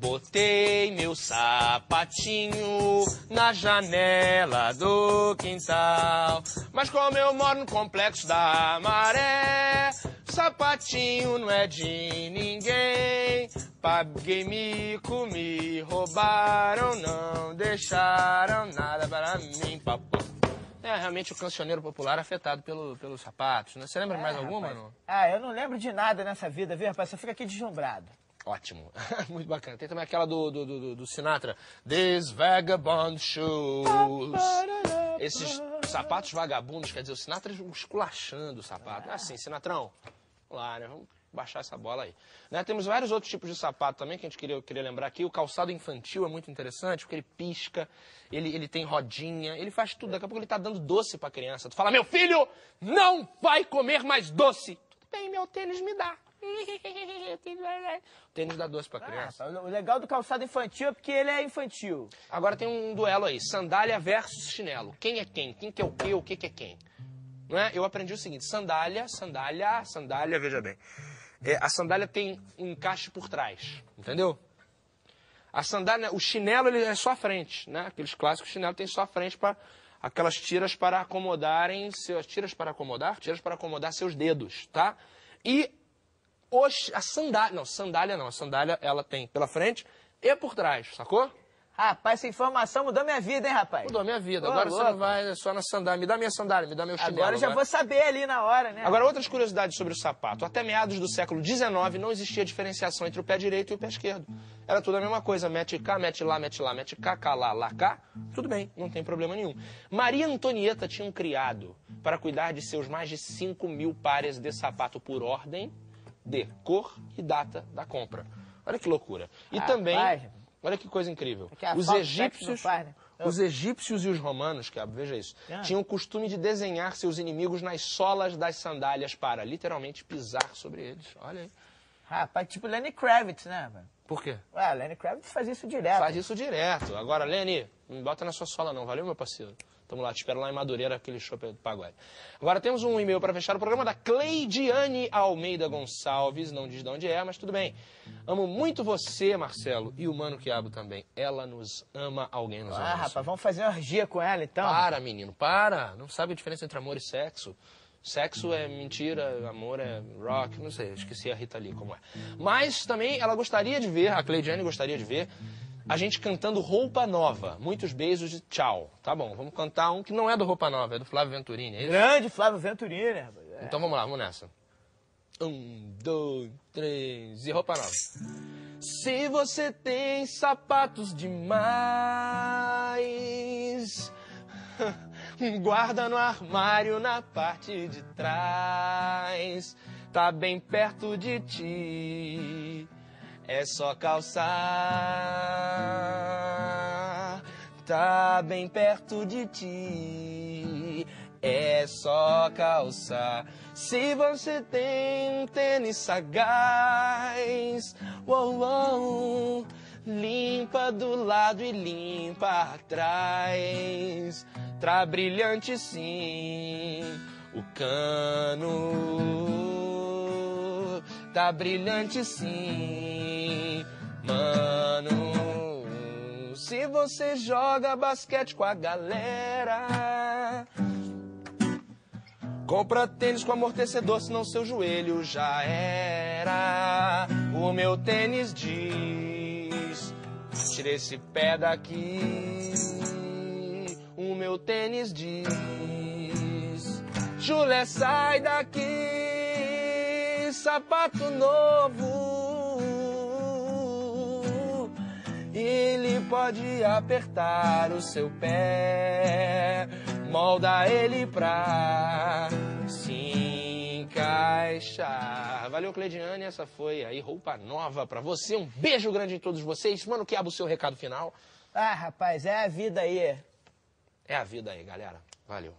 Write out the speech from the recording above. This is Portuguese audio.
Botei meu sapatinho na janela do quintal. Mas como eu moro no complexo da maré, sapatinho não é de ninguém. Paguei mico, me roubaram, não deixaram nada para mim. Papo. É realmente o cancioneiro popular afetado pelo, pelos sapatos, né? Você lembra mais É, alguma, rapaz. não? Ah, eu não lembro de nada nessa vida, viu, rapaz? Você fica aqui deslumbrado. Ótimo. Muito bacana. Tem também aquela do, do, do, do Sinatra. These vagabond shoes. Esses sapatos vagabundos, quer dizer, o Sinatra esculachando o sapato. É assim, Sinatrão. Vamos lá, né? Vamos baixar essa bola aí. Né? Temos vários outros tipos de sapato também que a gente queria, queria lembrar aqui. O calçado infantil é muito interessante, porque ele pisca, ele, ele tem rodinha, ele faz tudo. Daqui a pouco ele tá dando doce pra criança. Tu fala, meu filho, não vai comer mais doce. Tudo bem, meu tênis me dá. O tênis dá doce pra Ah, criança. rapaz, o legal do calçado infantil é porque ele é infantil. Agora tem um duelo aí, sandália versus chinelo. Quem é quem? Quem que é o quê? O que que é quem? Não é? Eu aprendi o seguinte, sandália, sandália, sandália, veja bem. É, a sandália tem um encaixe por trás, entendeu? A sandália, o chinelo ele é só a frente, né? Aqueles clássicos chinelo tem só a frente para aquelas tiras para acomodarem seus tiras para acomodar, tiras para acomodar seus dedos, tá? E os, a sandália, não, sandália não, a sandália ela tem pela frente e por trás, sacou? Rapaz, essa informação mudou minha vida, hein, rapaz? Mudou minha vida. Ô, Agora você louco. não vai só na sandália. Me dá minha sandália, me dá meu chinelo. Agora eu já vai. vou saber ali na hora, né? Agora, outras curiosidades sobre o sapato. Até meados do século XIX não existia diferenciação entre o pé direito e o pé esquerdo. Era tudo a mesma coisa. Mete cá, mete lá, mete lá, mete cá, cá, lá, lá, cá. Tudo bem, não tem problema nenhum. Maria Antonieta tinha um criado para cuidar de seus mais de 5 mil pares de sapato por ordem de cor e data da compra. Olha que loucura. E Rapaz. também, olha que coisa incrível. É que Os egípcios... faz, né? Os egípcios e os romanos, que veja isso, Ah. tinham o costume de desenhar seus inimigos nas solas das sandálias para literalmente pisar sobre eles. Olha aí. Rapaz, tipo Lenny Kravitz, né? Por quê? Ué, Lenny Kravitz faz isso direto. Faz isso direto. Agora, Lene, não bota na sua sola não, valeu, meu parceiro? Tamo lá, te espero lá em Madureira, aquele show do pagode. Agora temos um e-mail para fechar o programa da Cleidiane Almeida Gonçalves, não diz de onde é, mas tudo bem. Amo muito você, Marcelo, e o Mano Quiabo também. Ela nos ama, alguém nos ama. Ah, rapaz, vamos fazer uma orgia com ela, então? Para, menino, para. Não sabe a diferença entre amor e sexo. Sexo é mentira, amor é rock, não sei, esqueci a Rita ali como é. Mas também ela gostaria de ver, a Cleidiane gostaria de ver, a gente cantando Roupa Nova. Muitos beijos e tchau. Tá bom, vamos cantar um que não é do Roupa Nova, é do Flávio Venturini, é isso? Grande Flávio Venturini, rapaz? É. Então vamos lá, vamos nessa. Um, dois, três e roupa nova. Se você tem sapatos demais, guarda no armário na parte de trás. Tá bem perto de ti, é só calçar. Tá bem perto de ti, é só calçar. Se você tem um tênis sagaz, uou, uou, limpa do lado e limpa atrás. Tá brilhante sim, o cano. Tá brilhante sim, mano. Se você joga basquete com a galera. Compra tênis com amortecedor, senão seu joelho já era. O meu tênis diz: tira esse pé daqui. O meu tênis diz: chulé, sai daqui. Sapato novo. Ele pode apertar o seu pé, molda ele pra se encaixar. Valeu, Cleidiane, essa foi aí roupa nova pra você. Um beijo grande em todos vocês. Mano, que o seu recado final. Ah, rapaz, é a vida aí. É a vida aí, galera. Valeu.